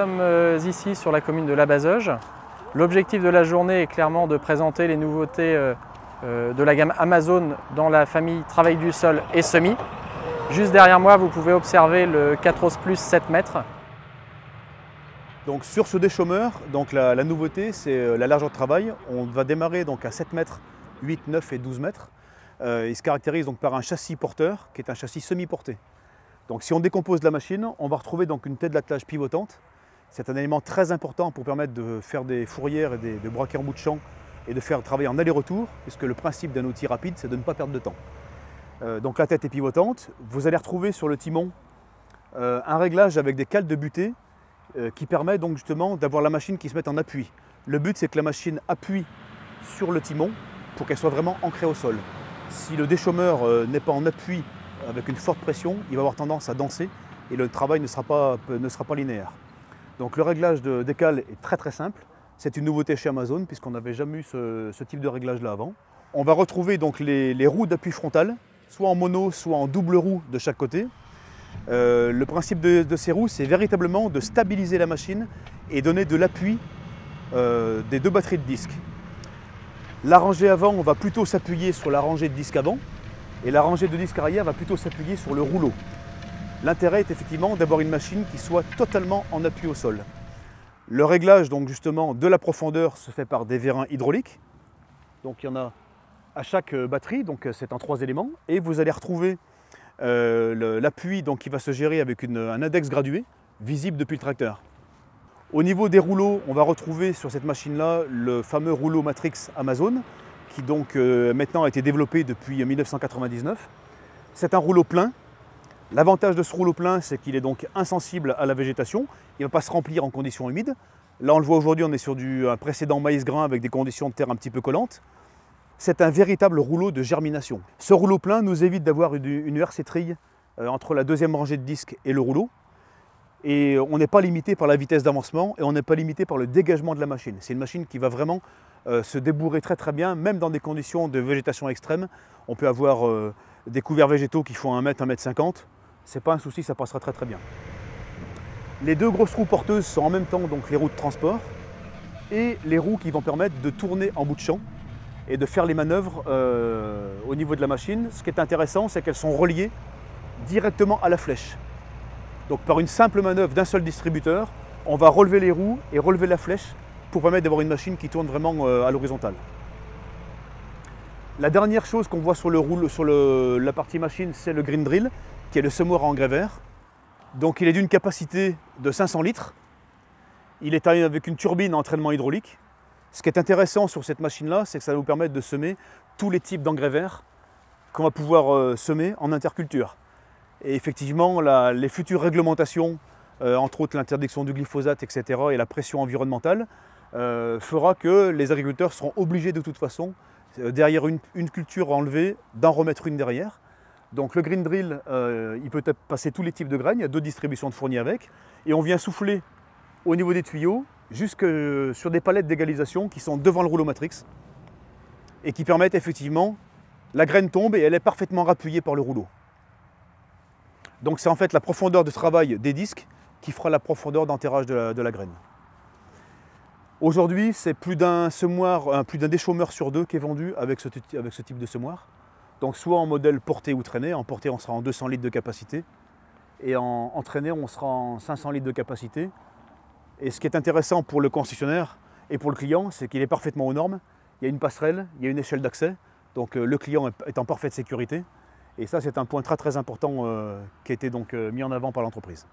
Nous sommes euh, ici sur la commune de La Bazeuge. L'objectif de la journée est clairement de présenter les nouveautés euh, euh, de la gamme Amazon dans la famille travail du sol et semi. Juste derrière moi, vous pouvez observer le 4 Plus 7 mètres. Donc sur ce déchômeur, donc la, nouveauté c'est la largeur de travail. On va démarrer donc à 7 mètres, 8, 9 et 12 mètres. Il se caractérise donc par un châssis porteur qui est un châssis semi-porté. Donc si on décompose la machine, on va retrouver donc une tête d'attelage pivotante. C'est un élément très important pour permettre de faire des fourrières et des, de braquer en bout de champ et de faire travailler en aller-retour, puisque le principe d'un outil rapide, c'est de ne pas perdre de temps. Euh, donc la tête est pivotante. Vous allez retrouver sur le timon euh, un réglage avec des cales de butée euh, qui permet donc justement d'avoir la machine qui se mette en appui. Le but, c'est que la machine appuie sur le timon pour qu'elle soit vraiment ancrée au sol. Si le déchômeur euh, n'est pas en appui avec une forte pression, il va avoir tendance à danser et le travail ne sera pas, ne sera pas linéaire. Donc le réglage de décale est très simple. C'est une nouveauté chez Amazon puisqu'on n'avait jamais eu ce, type de réglage là avant. On va retrouver donc les, roues d'appui frontal, soit en mono, soit en double roue de chaque côté. Euh, le principe de, ces roues, c'est véritablement de stabiliser la machine et donner de l'appui euh, des deux batteries de disques. La rangée avant, on va plutôt s'appuyer sur la rangée de disques avant et la rangée de disques arrière va plutôt s'appuyer sur le rouleau. L'intérêt est effectivement d'avoir une machine qui soit totalement en appui au sol. Le réglage donc justement de la profondeur se fait par des vérins hydrauliques. Donc il y en a à chaque batterie, donc c'est en trois éléments. Et vous allez retrouver euh, l'appui qui va se gérer avec un index gradué visible depuis le tracteur. Au niveau des rouleaux, on va retrouver sur cette machine-là le fameux rouleau Matrix Amazon, qui donc euh, maintenant a été développé depuis 1999. C'est un rouleau plein. L'avantage de ce rouleau plein, c'est qu'il est donc insensible à la végétation. Il ne va pas se remplir en conditions humides. Là, on le voit aujourd'hui, on est sur du, un précédent maïs grain avec des conditions de terre un petit peu collantes. C'est un véritable rouleau de germination. Ce rouleau plein nous évite d'avoir une, une euh, entre la deuxième rangée de disques et le rouleau. Et on n'est pas limité par la vitesse d'avancement et on n'est pas limité par le dégagement de la machine. C'est une machine qui va vraiment euh, se débourrer très très bien, même dans des conditions de végétation extrême. On peut avoir euh, des couverts végétaux qui font 1 mètre, 1 mètre 50. C'est pas un souci, ça passera très très bien. Les deux grosses roues porteuses sont en même temps donc les roues de transport et les roues qui vont permettre de tourner en bout de champ et de faire les manœuvres euh, au niveau de la machine. Ce qui est intéressant, c'est qu'elles sont reliées directement à la flèche. Donc par une simple manœuvre d'un seul distributeur, on va relever les roues et relever la flèche pour permettre d'avoir une machine qui tourne vraiment euh, à l'horizontale. La dernière chose qu'on voit sur, le roule, sur le, la partie machine, c'est le green drill, qui est le semoir à engrais vert. Donc il est d'une capacité de 500 litres. Il est avec une turbine à entraînement hydraulique. Ce qui est intéressant sur cette machine-là, c'est que ça va nous permettre de semer tous les types d'engrais verts qu'on va pouvoir euh, semer en interculture. Et effectivement, les futures réglementations, euh, entre autres l'interdiction du glyphosate, etc., et la pression environnementale, euh, fera que les agriculteurs seront obligés de toute façon, derrière une, une, culture enlevée, d'en remettre une derrière. Donc le green drill, euh, il peut passer tous les types de graines, il y a deux distributions de fournis avec, et on vient souffler au niveau des tuyaux jusque sur des palettes d'égalisation qui sont devant le rouleau matrix et qui permettent effectivement, la graine tombe et elle est parfaitement rappuyée par le rouleau. Donc c'est en fait la profondeur de travail des disques qui fera la profondeur d'enterrage de la, graine. Aujourd'hui, c'est plus d'un semoir, plus d'un déchômeur sur deux qui est vendu avec ce type de semoir. Donc soit en modèle porté ou traîné. En porté, on sera en 200 litres de capacité. Et en, traîné, on sera en 500 litres de capacité. Et ce qui est intéressant pour le concessionnaire et pour le client, c'est qu'il est parfaitement aux normes. Il y a une passerelle, il y a une échelle d'accès. Donc le client est en parfaite sécurité. Et ça, c'est un point très très important euh, qui a été euh, mis en avant par l'entreprise.